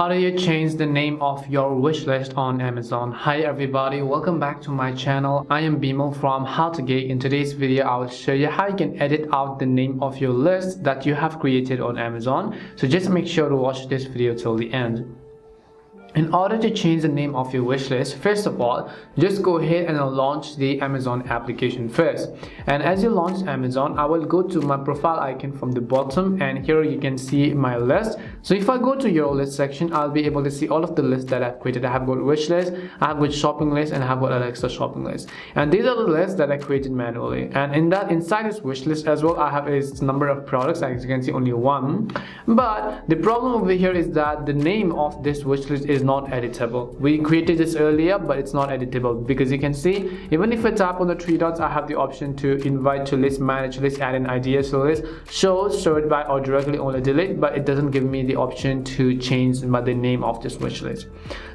How do you change the name of your wish list on Amazon? Hi everybody, welcome back to my channel. I am Bimal from How to Geek. In today's video, I will show you how you can edit out the name of your list that you have created on Amazon. So just make sure to watch this video till the end in order to change the name of your wish list first of all just go ahead and launch the amazon application first. And as you launch amazon i will go to my profile icon from the bottom and here you can see my list. So if i go to your list section i'll be able to see all of the lists that i've created. I have got wish list i have got shopping list and i have got alexa shopping list. And these are the lists that i created manually. And in that inside this wish list as well i have a number of products. As you can see only one. But the problem over here is that the name of this wish list is is not editable. We created this earlier but it's not editable because you can see even if I tap on the three dots I have the option to invite to list manage list add an idea to list. Show sort by or directly only delete but it doesn't give me the option to change the name of this wish list.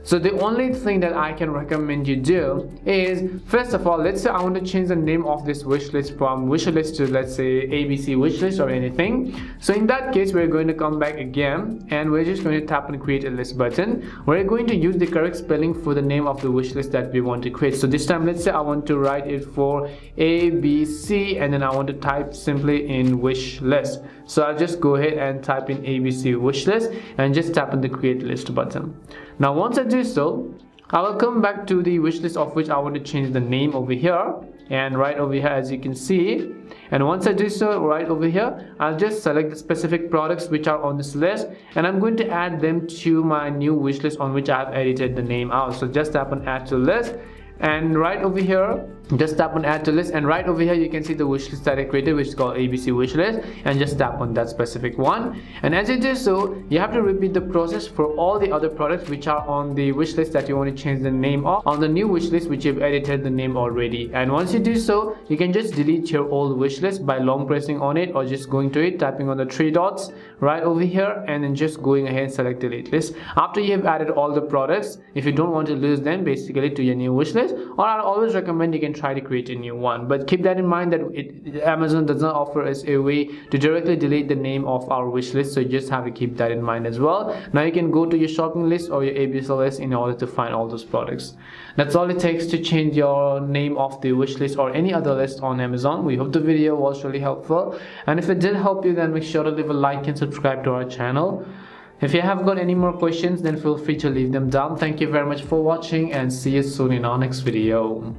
So the only thing that I can recommend you do is first of all let's say I want to change the name of this wish list from wish list to let's say ABC wish list or anything. So in that case we're going to come back again and we're just going to tap on create a list button. We're we're going to use the correct spelling for the name of the wish list that we want to create. So this time let's say I want to write it for A B C and then I want to type simply in wish list. So I'll just go ahead and type in ABC wish list and just tap on the create list button. Now once I do so I will come back to the wish list of which I want to change the name over here. And right over here as you can see. And once I do so right over here I'll just select the specific products which are on this list. And I'm going to add them to my new wish list on which I have edited the name out. So just tap on add to list. And right over here just tap on add to list and right over here you can see the wish list that I created which is called ABC wish list and just tap on that specific one. And as you do so you have to repeat the process for all the other products which are on the wish list that you want to change the name of on the new wish list which you've edited the name already. And once you do so you can just delete your old wish list by long pressing on it or just going to it tapping on the three dots right over here and then just going ahead and select delete list. After you have added all the products if you don't want to lose them basically to your new wish list or I'll always recommend you can try to create a new one. But keep that in mind that it, Amazon does not offer us a way to directly delete the name of our wish list so you just have to keep that in mind as well. Now you can go to your shopping list or your ABC list in order to find all those products. That's all it takes to change your name of the wish list or any other list on Amazon. We hope the video was really helpful. And if it did help you then make sure to leave a like and subscribe to our channel. If you have got any more questions then feel free to leave them down. Thank you very much for watching and see you soon in our next video.